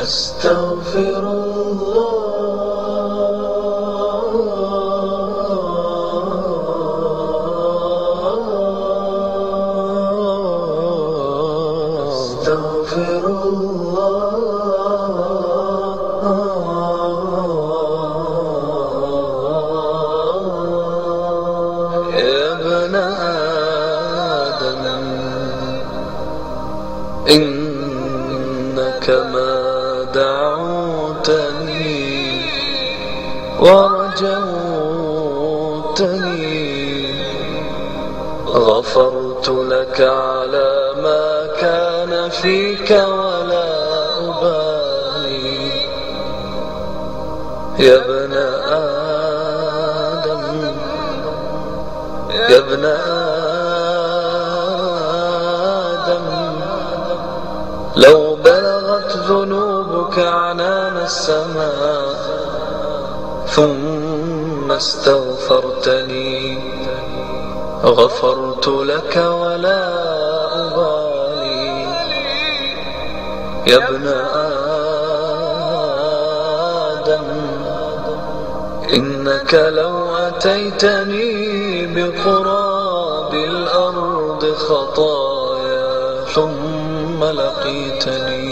أستغفر الله أستغفر الله يا ابن آدم إنك ما دعوتني ورجوتني. غفرت لك على ما كان فيك ولا أبالي. يا ابن آدم يا ابن آدم لو ذنوبك عنان السماء ثم استغفرتني. غفرت لك ولا أبالي. يا ابن آدم إنك لو أتيتني بقراب الأرض خطايا ثم لقيتني